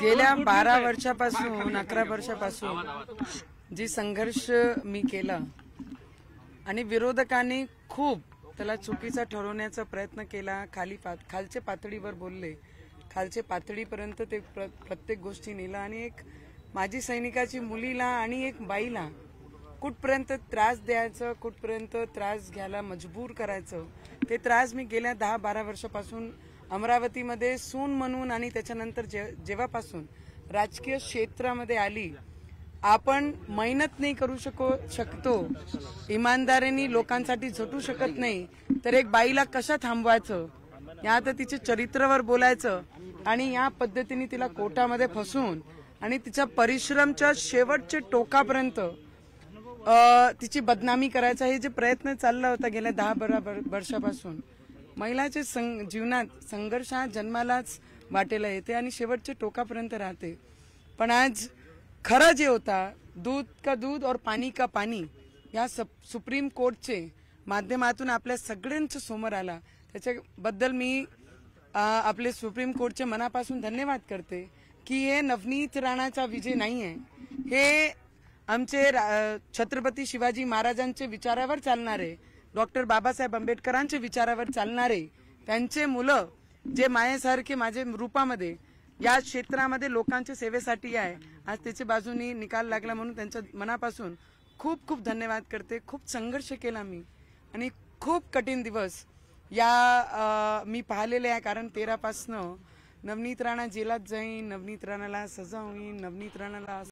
गेल्या बारा वर्षापासून अकरा वर्षापासून जी संघर्ष मी केला आणि विरोधकांनी खूप त्याला चुकीचा ठरवण्याचा प्रयत्न केला खाली पा खालच्या पातळीवर बोलले. खालच्या पातळीपर्यंत ते प्र, प्रत्येक गोष्टी नेलं आणि एक माजी सैनिकाची मुलीला आणि एक बाईला कुठपर्यंत त्रास द्यायचं कुठपर्यंत त्रास घ्यायला मजबूर करायचं ते त्रास मी गेल्या दहा बारा वर्षापासून अमरावतीमध्ये सून म्हणून आणि त्याच्यानंतर जे, जेव्हापासून राजकीय क्षेत्रामध्ये आली आपण मेहनत नाही करू शको शकतो. इमानदारीने लोकांसाठी झटू शकत नाही. तर एक बाईला कशा थांबवायचं? या तर तिच्या चरित्रावर बोलायचं आणि या पद्धतीने तिला कोर्टामध्ये फसवून आणि तिच्या परिश्रमच्या शेवटच्या टोकापर्यंत तिची बदनामी करायचा हे जे प्रयत्न चालला होता गेल्या दहा बारा वर्षापासून महिलाच्या सं- जीवनात संघर्ष हा जन्मालाच वाटेला येते आणि शेवटच्या टोकापर्यंत राहते. पण आज खरं जे होता दूध का दूध और पाणी का पाणी या सप- सुप्रीम कोर्टचे माध्यमातून आपल्या सगळ्यांच्या समोर आला. त्याच्याबद्दल मी आपले सुप्रीम कोर्टचे मनापासून धन्यवाद करते की हे नवनीत राणाचा विजय नाही आहे हे आमचे रा- छत्रपती शिवाजी महाराजांचे विचारावर चालणारे डॉक्टर बाबासाहेब आंबेडकरांच्या विचारावर चालणारे त्यांचे मुलं जे मायेसारखे माझे रूपामध्ये या क्षेत्रामध्ये लोकांच्या सेवेसाठी आहे. आज त्याच्या बाजूनी निकाल लागला म्हणून त्यांच्या मनापासून खूप खूप धन्यवाद करते. खूप संघर्ष केला मी. आणि खूप कठीण दिवस या आ, मी पाहिलेले आहे. कारण तेरापासनं नवनीत राणा जेलात जाईन नवनीत राणाला सजा होईन नवनीत राणाला